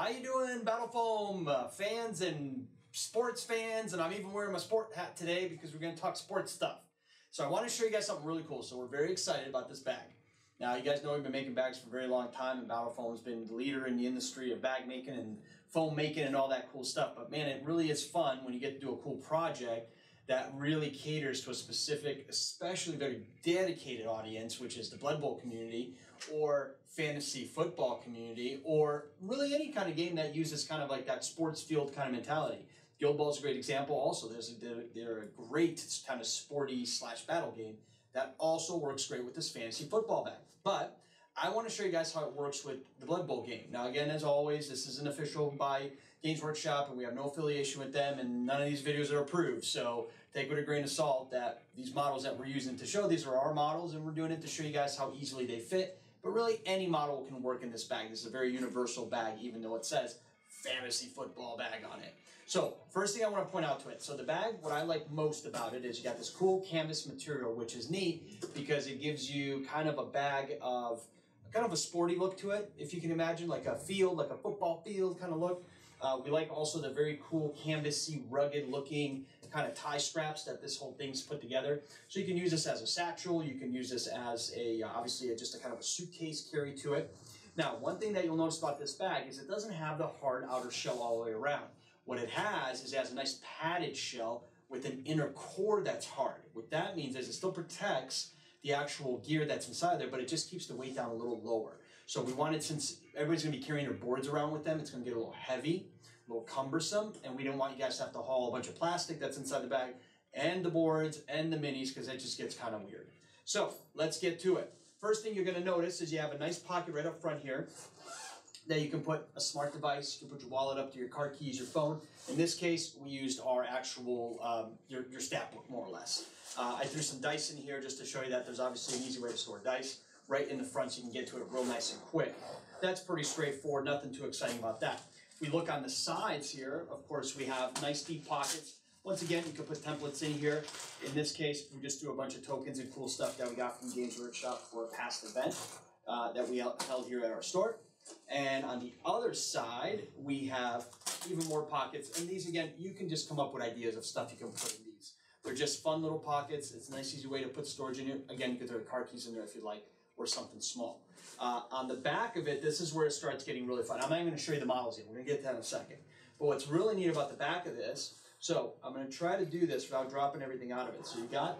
How you doing, Battle Foam uh, fans and sports fans? And I'm even wearing my sport hat today because we're going to talk sports stuff. So I want to show you guys something really cool. So we're very excited about this bag. Now, you guys know we've been making bags for a very long time, and Battle Foam has been the leader in the industry of bag making and foam making and all that cool stuff. But man, it really is fun when you get to do a cool project that really caters to a specific, especially very dedicated audience, which is the Blood Bowl community or fantasy football community, or really any kind of game that uses kind of like that sports field kind of mentality. Guild Ball is a great example. Also, there's a, they're, they're a great kind of sporty slash battle game that also works great with this fantasy football bag. But I want to show you guys how it works with the Blood Bowl game. Now, again, as always, this isn't official by Games Workshop, and we have no affiliation with them, and none of these videos are approved. So take with a grain of salt that these models that we're using to show these are our models, and we're doing it to show you guys how easily they fit. But really, any model can work in this bag. This is a very universal bag, even though it says fantasy football bag on it. So first thing I want to point out to it. So the bag, what I like most about it is you got this cool canvas material, which is neat because it gives you kind of a bag of kind of a sporty look to it, if you can imagine, like a field, like a football field kind of look. Uh, we like also the very cool canvasy, rugged looking kind of tie straps that this whole thing's put together. So you can use this as a satchel. You can use this as a, uh, obviously, a, just a kind of a suitcase carry to it. Now, one thing that you'll notice about this bag is it doesn't have the hard outer shell all the way around. What it has is it has a nice padded shell with an inner core that's hard. What that means is it still protects the actual gear that's inside there, but it just keeps the weight down a little lower. So we wanted, since everybody's gonna be carrying their boards around with them, it's gonna get a little heavy, a little cumbersome, and we don't want you guys to have to haul a bunch of plastic that's inside the bag and the boards and the minis because that just gets kind of weird. So let's get to it. First thing you're gonna notice is you have a nice pocket right up front here that you can put a smart device, you can put your wallet up to your car keys, your phone. In this case, we used our actual, um, your, your stat book, more or less. Uh, I threw some dice in here just to show you that there's obviously an easy way to store dice right in the front so you can get to it real nice and quick. That's pretty straightforward, nothing too exciting about that. we look on the sides here, of course, we have nice deep pockets. Once again, you can put templates in here. In this case, we just do a bunch of tokens and cool stuff that we got from Games Workshop for a past event uh, that we held here at our store. And on the other side, we have even more pockets. And these, again, you can just come up with ideas of stuff you can put in these. They're just fun little pockets. It's a nice, easy way to put storage in here. Again, you can throw your car keys in there if you'd like, or something small. Uh, on the back of it, this is where it starts getting really fun. I'm not even going to show you the models yet. We're going to get to that in a second. But what's really neat about the back of this, so I'm going to try to do this without dropping everything out of it. So you got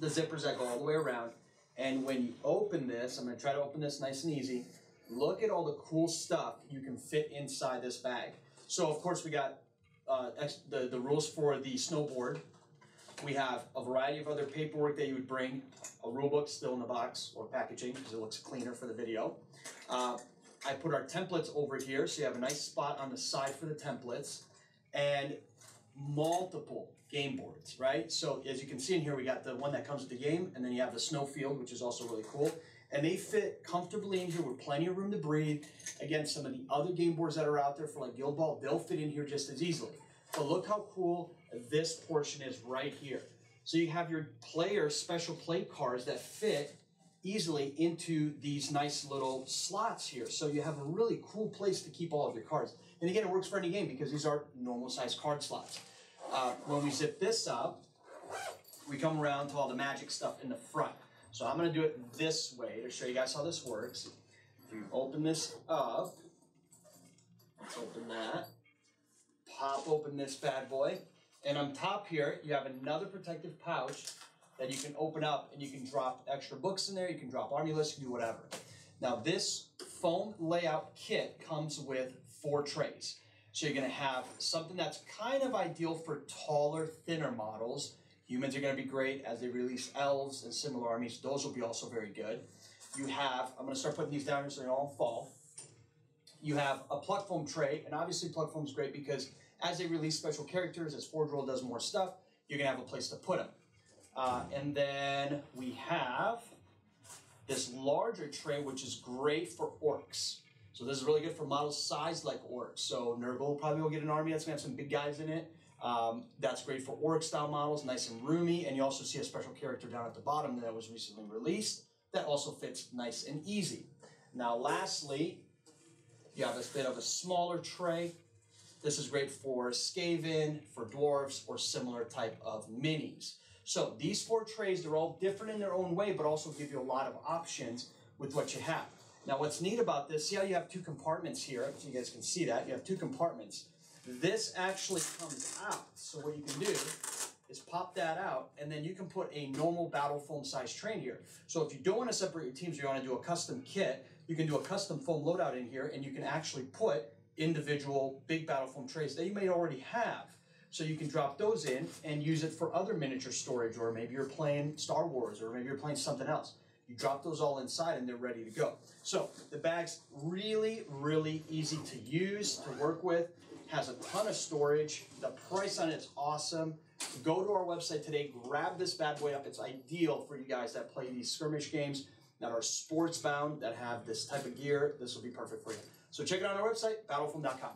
the zippers that go all the way around. And when you open this, I'm going to try to open this nice and easy. Look at all the cool stuff you can fit inside this bag. So of course we got uh, the, the rules for the snowboard. We have a variety of other paperwork that you would bring. A rule book still in the box or packaging because it looks cleaner for the video. Uh, I put our templates over here so you have a nice spot on the side for the templates. And multiple game boards, right? So as you can see in here, we got the one that comes with the game, and then you have the snow field, which is also really cool. And they fit comfortably in here with plenty of room to breathe. Again, some of the other game boards that are out there for like Guild Ball, they'll fit in here just as easily. But look how cool this portion is right here. So you have your player special play cards that fit easily into these nice little slots here. So you have a really cool place to keep all of your cards. And again, it works for any game because these are normal size card slots. Uh, when we zip this up, we come around to all the magic stuff in the front. So I'm going to do it this way to show you guys how this works. If you open this up, let's open that. Open this bad boy. And on top here, you have another protective pouch that you can open up and you can drop extra books in there, you can drop army lists, you can do whatever. Now this foam layout kit comes with four trays. So you're gonna have something that's kind of ideal for taller, thinner models. Humans are gonna be great as they release elves and similar armies. Those will be also very good. You have, I'm gonna start putting these down so they all fall. You have a pluck foam tray, and obviously pluck foam is great because as they release special characters, as Forge World does more stuff, you're gonna have a place to put them. Uh, and then we have this larger tray, which is great for orcs. So this is really good for models sized like orcs. So Nurgle probably will get an army that's gonna have some big guys in it. Um, that's great for orc style models, nice and roomy. And you also see a special character down at the bottom that was recently released that also fits nice and easy. Now, lastly, You have a bit of a smaller tray. This is great for Skaven, for dwarves, or similar type of minis. So these four trays, they're all different in their own way, but also give you a lot of options with what you have. Now what's neat about this, see how you have two compartments here, so you guys can see that, you have two compartments. This actually comes out, so what you can do is pop that out, and then you can put a normal battle foam size train here. So if you don't want to separate your teams, you want to do a custom kit, you can do a custom foam loadout in here, and you can actually put individual big battle foam trays that you may already have. So you can drop those in and use it for other miniature storage, or maybe you're playing Star Wars, or maybe you're playing something else. You drop those all inside and they're ready to go. So the bag's really, really easy to use, to work with, has a ton of storage. The price on it's awesome. Go to our website today, grab this bad boy up. It's ideal for you guys that play these skirmish games that are sports bound, that have this type of gear. This will be perfect for you. So check it out on our website, battlefoam.com.